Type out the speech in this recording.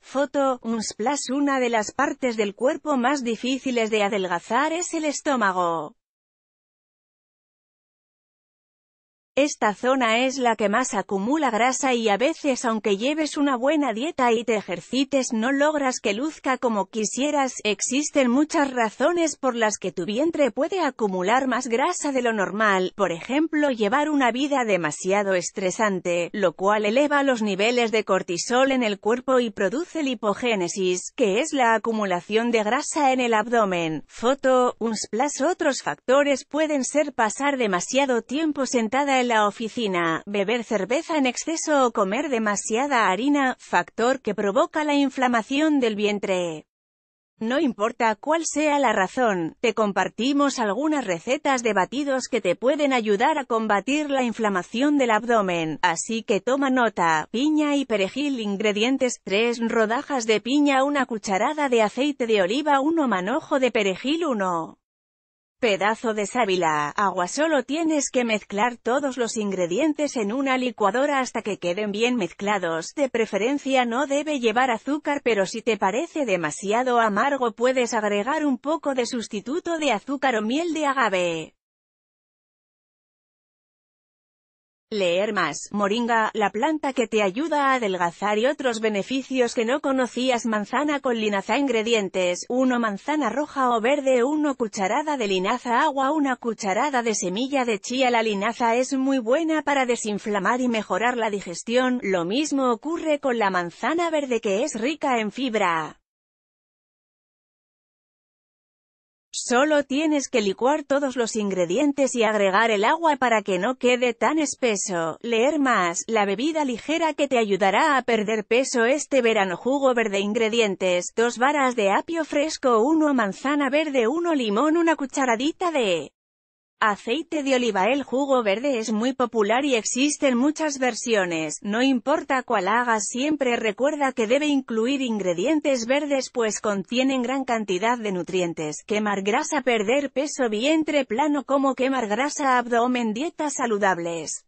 Foto, Unsplash Una de las partes del cuerpo más difíciles de adelgazar es el estómago. Esta zona es la que más acumula grasa y a veces aunque lleves una buena dieta y te ejercites no logras que luzca como quisieras. Existen muchas razones por las que tu vientre puede acumular más grasa de lo normal, por ejemplo llevar una vida demasiado estresante, lo cual eleva los niveles de cortisol en el cuerpo y produce lipogénesis, que es la acumulación de grasa en el abdomen. Foto, Unsplash Otros factores pueden ser pasar demasiado tiempo sentada la oficina, beber cerveza en exceso o comer demasiada harina, factor que provoca la inflamación del vientre. No importa cuál sea la razón, te compartimos algunas recetas de batidos que te pueden ayudar a combatir la inflamación del abdomen, así que toma nota, piña y perejil ingredientes, 3 rodajas de piña una cucharada de aceite de oliva 1 manojo de perejil 1 Pedazo de sábila, agua solo tienes que mezclar todos los ingredientes en una licuadora hasta que queden bien mezclados, de preferencia no debe llevar azúcar pero si te parece demasiado amargo puedes agregar un poco de sustituto de azúcar o miel de agave. Leer más, moringa, la planta que te ayuda a adelgazar y otros beneficios que no conocías manzana con linaza ingredientes, 1 manzana roja o verde 1 cucharada de linaza agua 1 cucharada de semilla de chía La linaza es muy buena para desinflamar y mejorar la digestión, lo mismo ocurre con la manzana verde que es rica en fibra. Solo tienes que licuar todos los ingredientes y agregar el agua para que no quede tan espeso. Leer más, la bebida ligera que te ayudará a perder peso este verano jugo verde ingredientes, 2 varas de apio fresco 1 manzana verde 1 limón una cucharadita de Aceite de oliva. El jugo verde es muy popular y existen muchas versiones, no importa cuál hagas siempre recuerda que debe incluir ingredientes verdes pues contienen gran cantidad de nutrientes, quemar grasa perder peso vientre plano como quemar grasa abdomen dietas saludables.